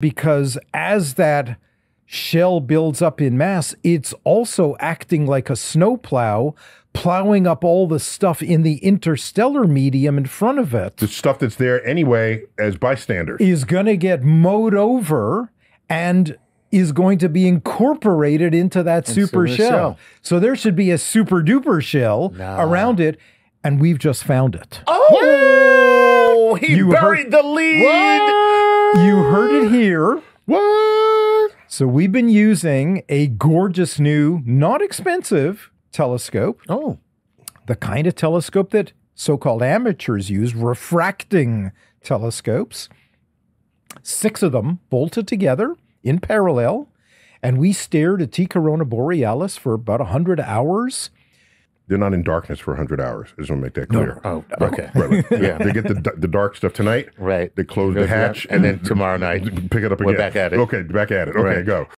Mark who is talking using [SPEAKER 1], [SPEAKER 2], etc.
[SPEAKER 1] because as that shell builds up in mass, it's also acting like a snowplow, plowing up all the stuff in the interstellar medium in front of it.
[SPEAKER 2] The stuff that's there anyway as bystanders.
[SPEAKER 1] Is going to get mowed over and is going to be incorporated into that super,
[SPEAKER 3] super
[SPEAKER 1] shell.
[SPEAKER 3] shell.
[SPEAKER 1] So there should be a super duper shell
[SPEAKER 3] Nah.
[SPEAKER 1] around it, and we've just found it.
[SPEAKER 3] Oh, he
[SPEAKER 1] You
[SPEAKER 3] buried
[SPEAKER 1] heard-
[SPEAKER 3] the lead.
[SPEAKER 1] You heard it here.
[SPEAKER 2] What?
[SPEAKER 1] So we've been using a gorgeous new, not expensive telescope,
[SPEAKER 3] Oh,
[SPEAKER 1] the kind of telescope that so-called amateurs use, refracting telescopes. Six of them bolted together in parallel, and we stared at T Corona Borealis for about 100 hours.
[SPEAKER 2] They're not in darkness for 100 hours. I just want to make that clear.
[SPEAKER 3] oh,
[SPEAKER 2] Right,
[SPEAKER 3] okay.
[SPEAKER 2] Right, right.
[SPEAKER 3] Yeah.
[SPEAKER 2] They get the, the dark stuff tonight.
[SPEAKER 3] Right.
[SPEAKER 2] They close the hatch.
[SPEAKER 3] down, and then tomorrow night,
[SPEAKER 2] pick it up
[SPEAKER 3] we're
[SPEAKER 2] again.
[SPEAKER 3] back at it.
[SPEAKER 2] Okay, back at it. Okay,
[SPEAKER 3] Right.
[SPEAKER 2] go.